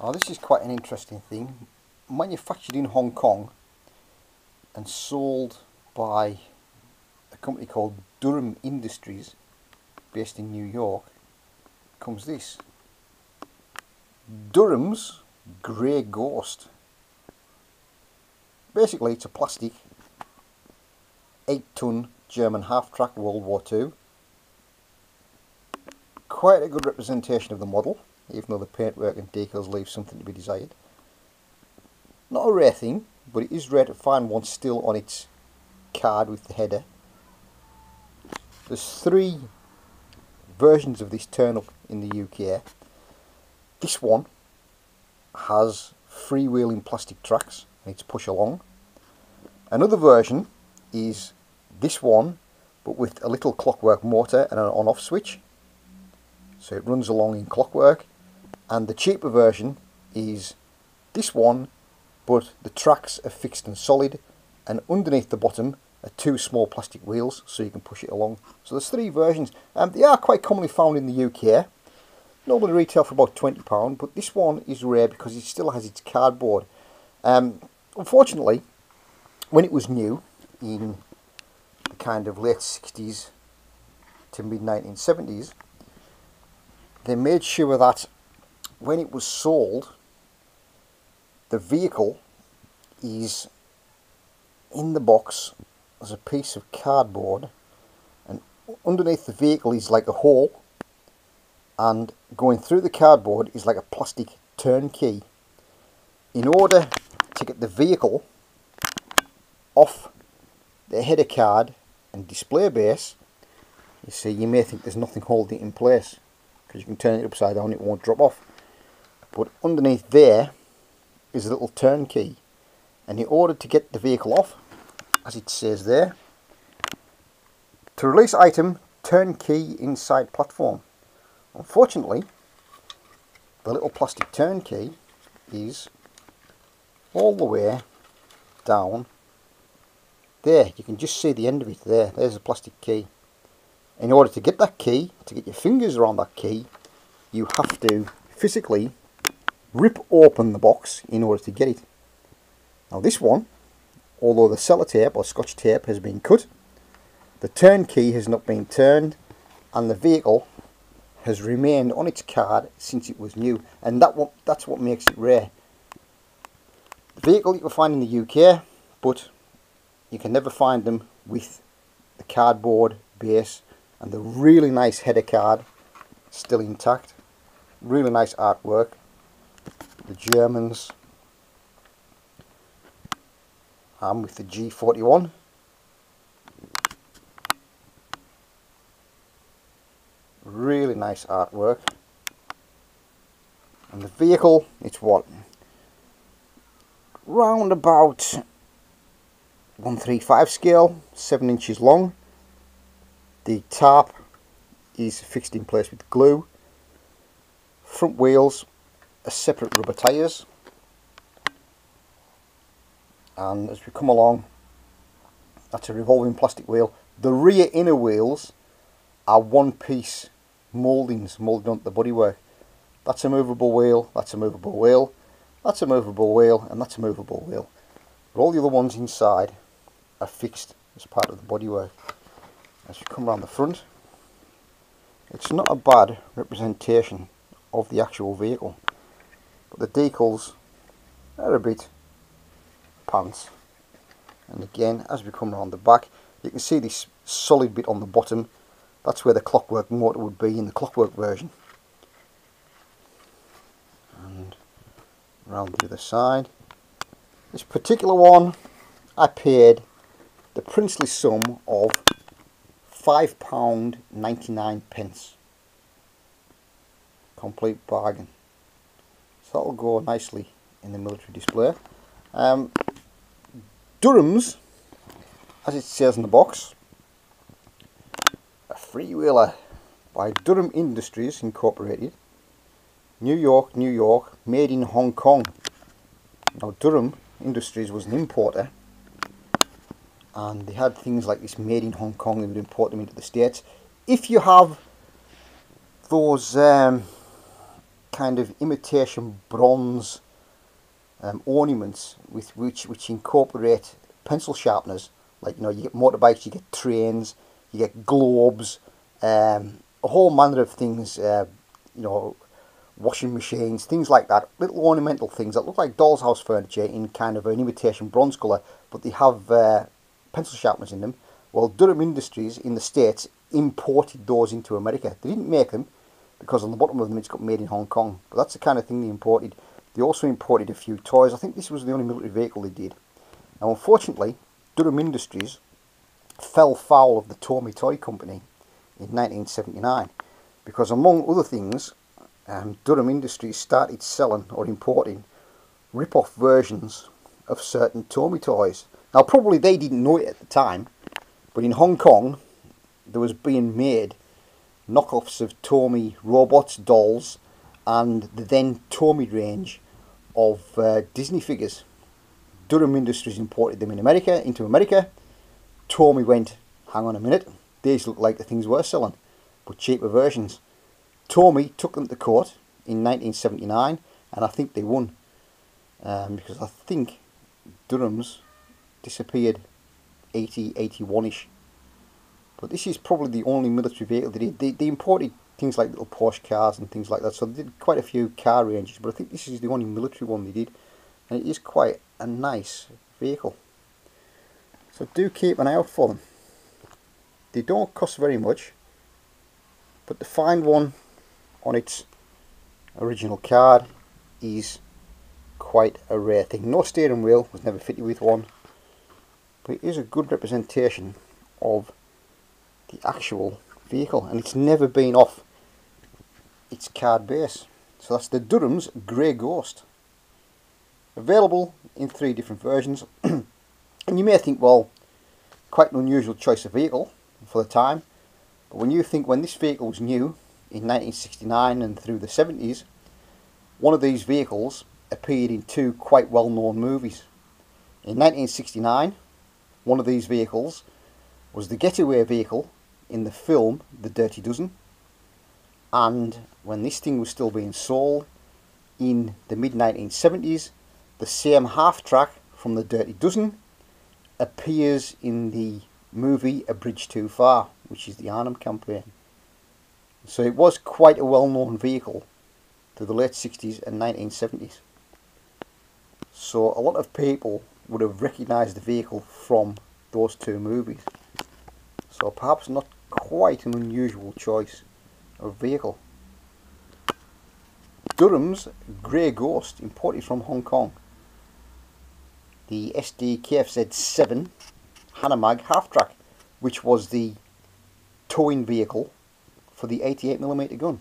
Oh, this is quite an interesting thing. Manufactured in Hong Kong and sold by a company called Durham Industries based in New York comes this. Durham's Grey Ghost. Basically it's a plastic 8 ton German half track World War II. Quite a good representation of the model even though the paintwork and decals leave something to be desired. Not a rare thing, but it is rare to find one still on its card with the header. There's three versions of this turn-up in the UK. This one has freewheeling plastic tracks and it's push along. Another version is this one but with a little clockwork motor and an on-off switch. So it runs along in clockwork and the cheaper version is this one but the tracks are fixed and solid and underneath the bottom are two small plastic wheels so you can push it along. So there's three versions. And they are quite commonly found in the UK normally retail for about £20 but this one is rare because it still has its cardboard. Um, unfortunately when it was new in the kind of late 60s to mid 1970s they made sure that when it was sold, the vehicle is in the box as a piece of cardboard and underneath the vehicle is like a hole and going through the cardboard is like a plastic turnkey. In order to get the vehicle off the header card and display base, you see you may think there's nothing holding it in place because you can turn it upside down it won't drop off but underneath there is a little turnkey and in order to get the vehicle off as it says there to release item turnkey inside platform. Unfortunately the little plastic turnkey is all the way down there. You can just see the end of it there. There's a plastic key. In order to get that key to get your fingers around that key you have to physically rip open the box in order to get it. Now this one, although the sellotape or scotch tape has been cut, the turnkey has not been turned and the vehicle has remained on its card since it was new and that what, that's what makes it rare. The vehicle you can find in the UK but you can never find them with the cardboard base and the really nice header card still intact. Really nice artwork the Germans. And with the G41 really nice artwork. And the vehicle it's what? Round about 135 scale 7 inches long. The tarp is fixed in place with glue. Front wheels separate rubber tyres. And as we come along that's a revolving plastic wheel. The rear inner wheels are one piece mouldings moulded onto the bodywork. That's a movable wheel that's a movable wheel that's a movable wheel and that's a movable wheel. But all the other ones inside are fixed as part of the bodywork. As we come around the front it's not a bad representation of the actual vehicle but the decals are a bit pants. And again as we come around the back you can see this solid bit on the bottom. That's where the clockwork motor would be in the clockwork version. And around the other side this particular one I paid the princely sum of £5.99 pence. Complete bargain so that'll go nicely in the military display. Um, Durham's, as it says in the box, a freewheeler by Durham Industries Incorporated, New York, New York, made in Hong Kong. Now Durham Industries was an importer and they had things like this made in Hong Kong, they would import them into the States. If you have those um, kind of imitation bronze um, ornaments with which which incorporate pencil sharpeners. Like you know, you get motorbikes, you get trains, you get globes, um, a whole manner of things. Uh, you know, washing machines, things like that. Little ornamental things that look like doll's house furniture in kind of an imitation bronze colour, but they have uh, pencil sharpeners in them. Well, Durham Industries in the States imported those into America. They didn't make them because on the bottom of them it's got made in Hong Kong. But that's the kind of thing they imported. They also imported a few toys. I think this was the only military vehicle they did. Now, unfortunately, Durham Industries fell foul of the Tomy Toy Company in 1979 because, among other things, um, Durham Industries started selling or importing rip-off versions of certain Tomy toys. Now, probably they didn't know it at the time, but in Hong Kong, there was being made knockoffs of Tomy robots, dolls, and the then Tomy range of uh, Disney figures. Durham Industries imported them in America, into America. Tomy went, hang on a minute, these look like the things we're selling, but cheaper versions. Tomy took them to court in 1979, and I think they won. Um, because I think Durham's disappeared 80, 81-ish. But this is probably the only military vehicle they did. They, they imported things like little Porsche cars and things like that, so they did quite a few car ranges, but I think this is the only military one they did. And it is quite a nice vehicle. So do keep an eye out for them. They don't cost very much, but to find one on its original card is quite a rare thing. No steering wheel, was never fitted with one, but it is a good representation of the actual vehicle and it's never been off its card base. So that's the Durham's Grey Ghost. Available in three different versions and you may think well quite an unusual choice of vehicle for the time but when you think when this vehicle was new in 1969 and through the 70s, one of these vehicles appeared in two quite well-known movies. In 1969, one of these vehicles was the getaway vehicle in the film The Dirty Dozen, and when this thing was still being sold in the mid-1970s, the same half-track from The Dirty Dozen appears in the movie A Bridge Too Far, which is the Arnhem campaign. So it was quite a well-known vehicle through the late 60s and 1970s. So a lot of people would have recognised the vehicle from those two movies. So perhaps not quite an unusual choice of vehicle. Durham's Grey Ghost, imported from Hong Kong. The SD KFZ 7 Hanomag half-track, which was the towing vehicle for the 88mm gun.